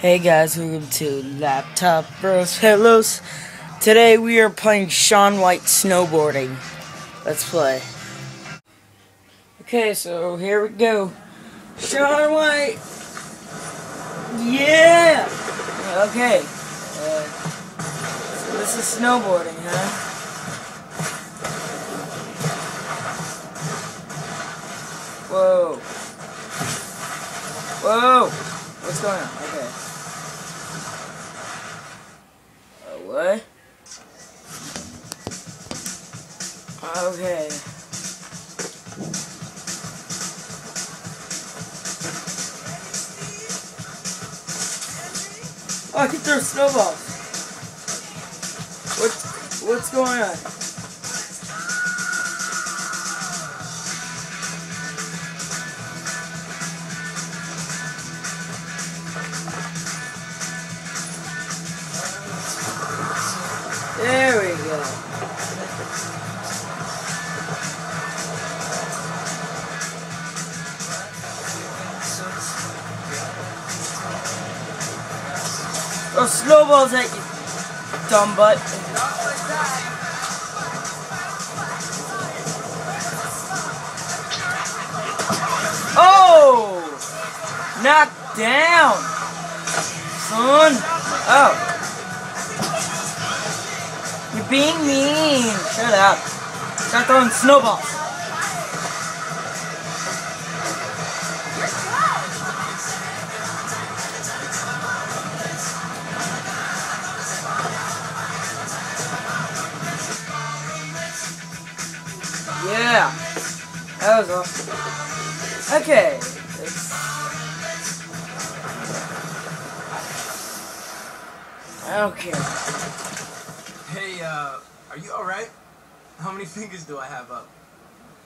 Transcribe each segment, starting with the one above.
Hey guys, welcome to Laptop Bros Hellos. Today we are playing Shaun White snowboarding. Let's play. Okay, so here we go. Shaun White! Yeah! Okay. Uh, so this is snowboarding, huh? Whoa. Whoa! What's going on? Okay. Oh, I can throw snowballs. What's what's going on? There we go. Throw snowballs at you, dumb butt. Oh! Knocked down! Son! Oh. You're being mean. Shut up. Start throwing snowballs. Was awesome. Okay. Okay. Hey, uh, are you alright? How many fingers do I have up?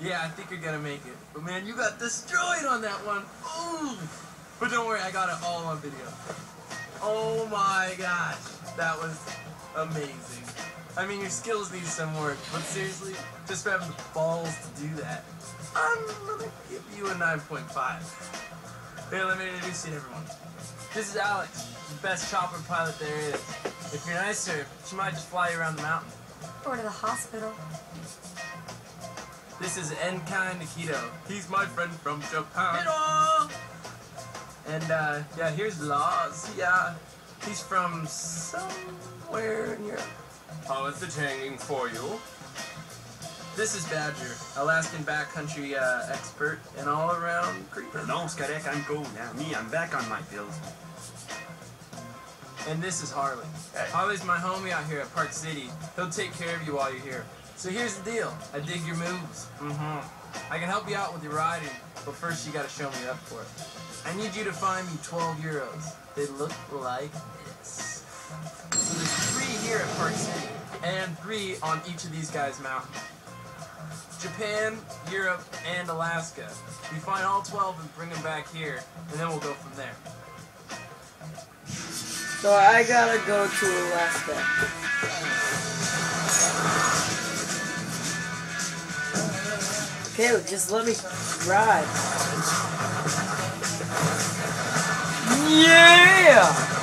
Yeah, I think you're gonna make it. But man, you got destroyed on that one. Ooh! But don't worry, I got it all on video. Oh my gosh, that was amazing. I mean, your skills need some work, but seriously, just for having the balls to do that, I'm gonna give you a 9.5. Hey, let me introduce you to everyone. This is Alex, the best chopper pilot there is. If you're nicer, she might just fly you around the mountain. Or to the hospital. This is Enkai Nikito. He's my friend from Japan. Hello! And, uh, yeah, here's Lars. Yeah, he's from somewhere in Europe. How is it hanging for you? This is Badger, Alaskan backcountry uh, expert and all-around creeper. No, c'est correct, I'm going now. Me, I'm back on my bills. And this is Harley. Hey. Harley's my homie out here at Park City. He'll take care of you while you're here. So here's the deal. I dig your moves. Mm-hmm. I can help you out with your riding, but first you gotta show me up for it. I need you to find me 12 euros. They look like this. So there's three here at Park City, and three on each of these guys' mountains. Japan, Europe, and Alaska. We find all 12 and bring them back here, and then we'll go from there. So I gotta go to Alaska. Okay, just let me ride. Yeah!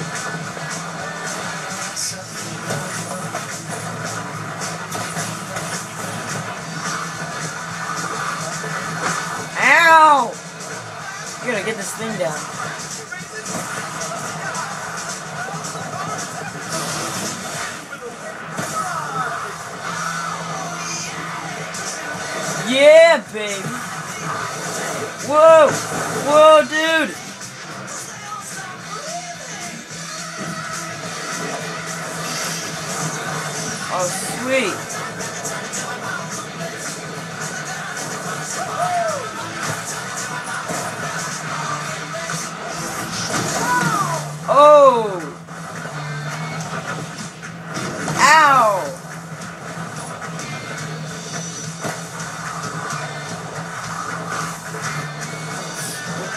I gotta get this thing down. Yeah, baby. Whoa. Whoa, dude. Oh, sweet.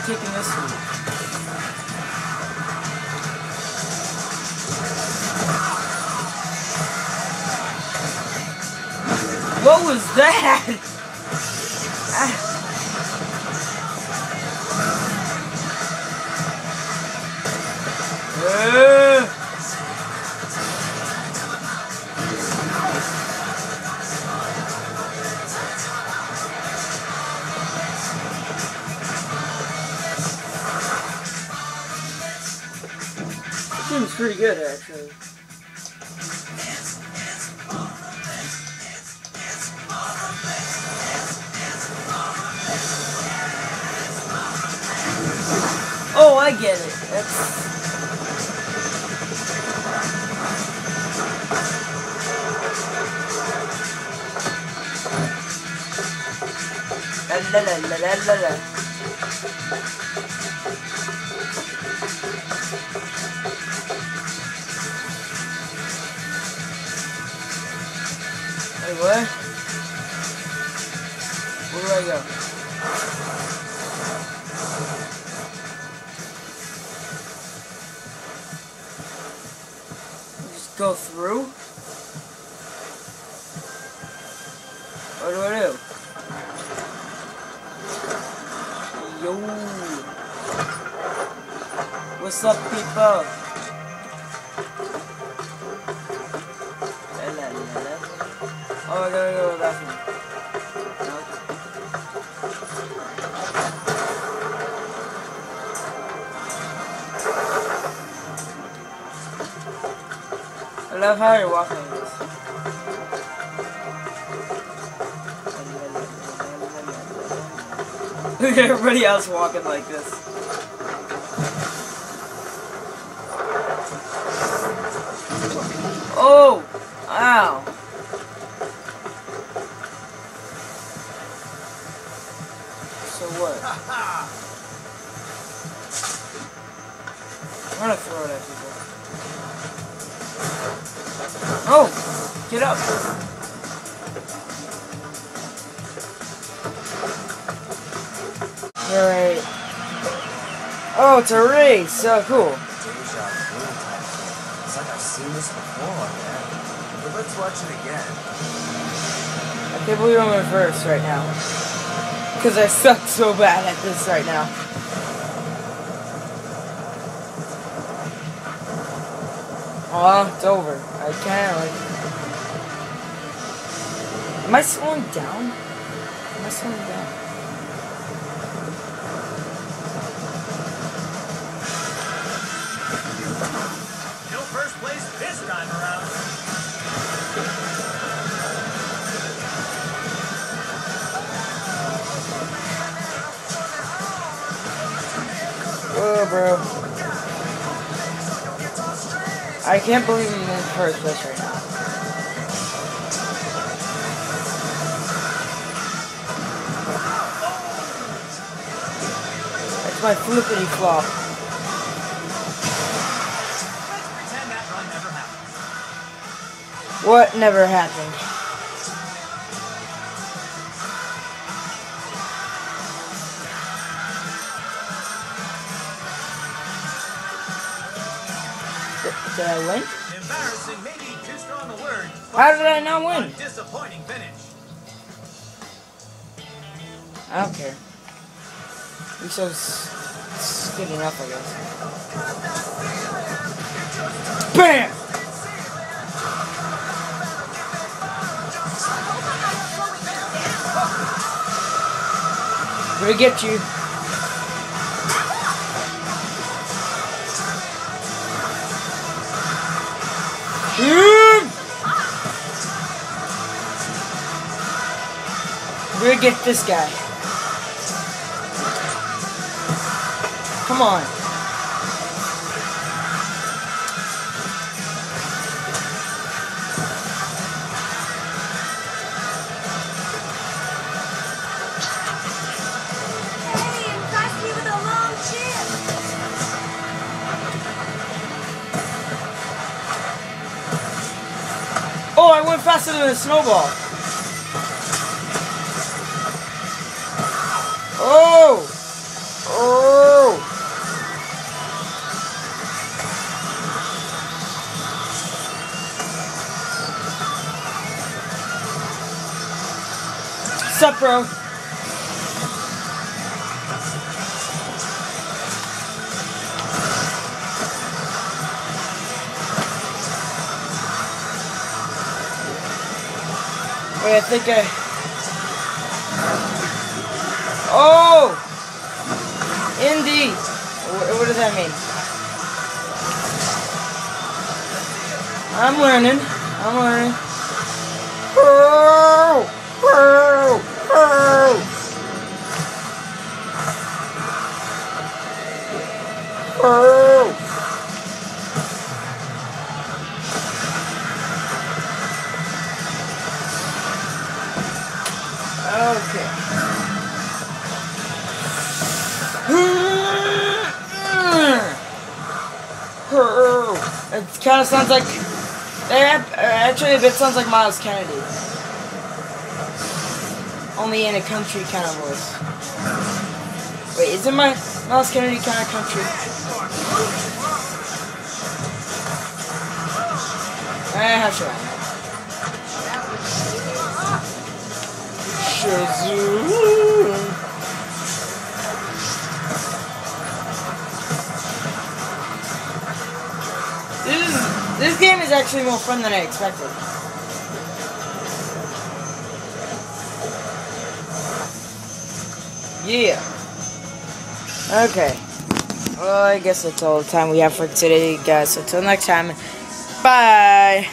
This route. What was that? Yeah. Pretty good actually. Oh, I get it. That's la la la la la la. Wait, what? Where do I go? Just go through? What do I do? Yo. What's up, people? Love how you're walking. Look at everybody else walking like this. Oh! Ow! So what? I'm gonna throw it at people. Oh! Get up! Alright. Oh, it's a race! So cool. Deja vu. It's like I've seen this before, man. But let's watch it again. I can't believe I'm in first right now. Because I suck so bad at this right now. Oh, it's over. I can't, like... Am I slowing down? Am I slowing down? No first place this time around. Whoa, bro. I can't believe I'm in first place right now. That's my flippity flop. What never happened? Did, I win? Embarrassing, maybe too strong a word. How did I not win? disappointing finish. I don't care. You're so s- s- good enough, I guess. BAM! Gonna get you. We're gonna get this guy. Come on. Hey, impressed me with a long chip. Oh, I went faster than a snowball. Oh! Oh! What's up, bro? Wait, I think I... What, does that mean? I'm learning. I'm learning. Kind of sounds like. eh, Actually, a bit sounds like Myles Kennedy. Only in a country kind of voice. Wait, isn't my Myles Kennedy kind of country? Eh, how should I? Shazoo. This game is actually more fun than I expected. Yeah. Okay. Well, I guess that's all the time we have for today, guys. So until next time, bye.